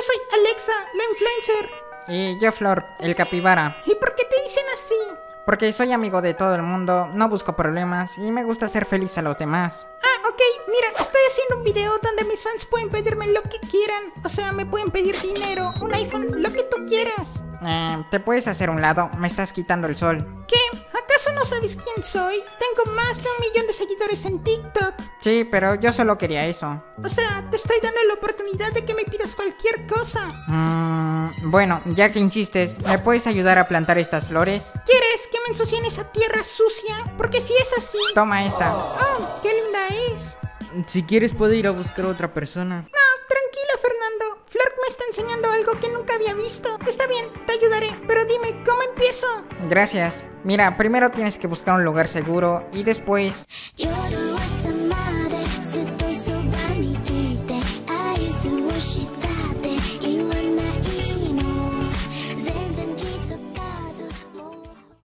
Yo soy Alexa, la influencer. Y yo Flor, el capibara. ¿Y por qué te dicen así? Porque soy amigo de todo el mundo, no busco problemas y me gusta ser feliz a los demás. Ah, ok, mira, estoy haciendo un video donde mis fans pueden pedirme lo que quieran. O sea, me pueden pedir dinero, un iPhone, lo que tú quieras. Eh, ¿Te puedes hacer un lado? Me estás quitando el sol. ¿Qué? ¿Acaso no sabes quién soy? Tengo más de un millón de seguidores en TikTok. Sí, pero yo solo quería eso. O sea, te estoy dando la oportunidad de que me pidas cualquier cosa. Mm, bueno, ya que insistes, ¿me puedes ayudar a plantar estas flores? ¿Quieres que me ensucien esa tierra sucia? Porque si es así... Toma esta. Oh, qué linda es. Si quieres puedo ir a buscar a otra persona. No, tranquilo, Fernando. Flor me está enseñando que nunca había visto. Está bien, te ayudaré, pero dime, ¿cómo empiezo? Gracias. Mira, primero tienes que buscar un lugar seguro y después...